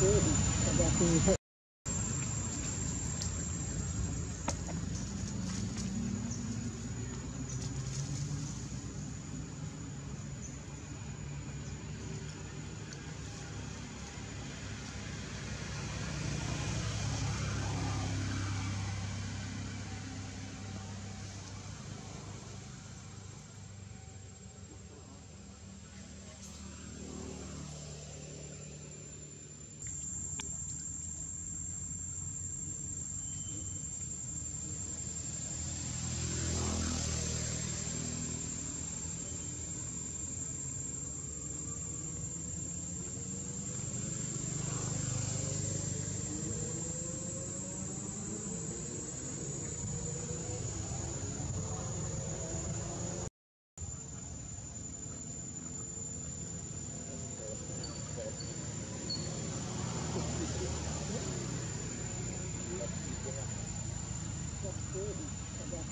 cứ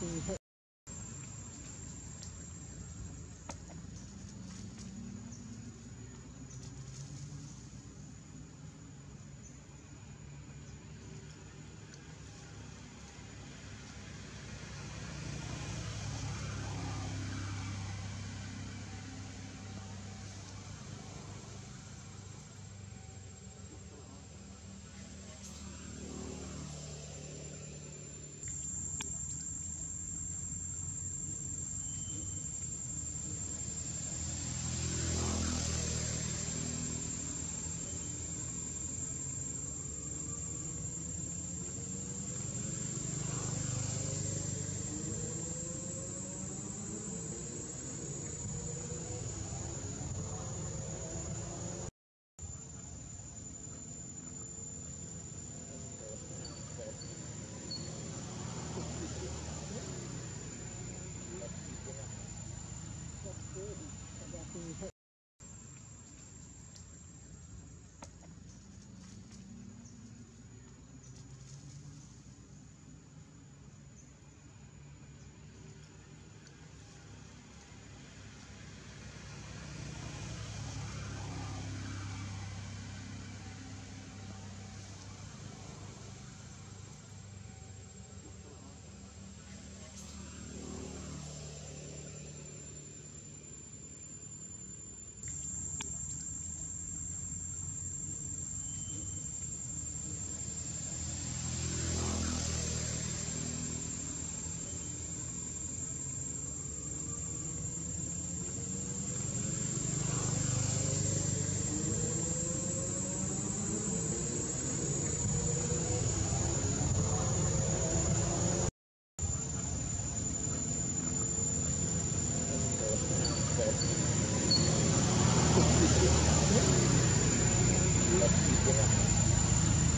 ปี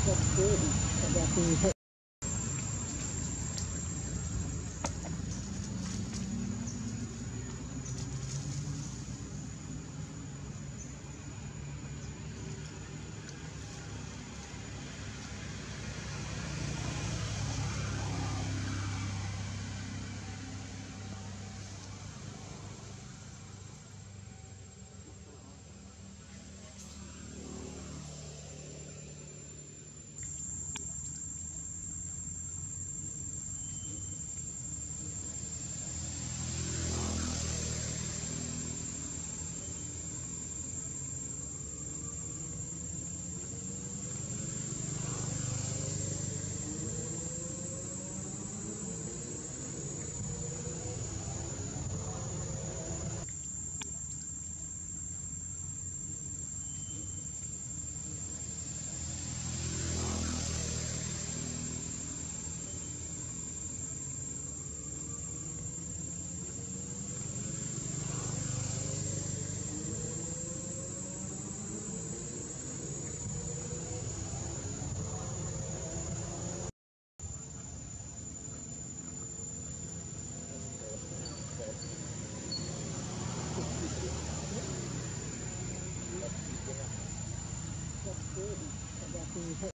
That's good. Yeah.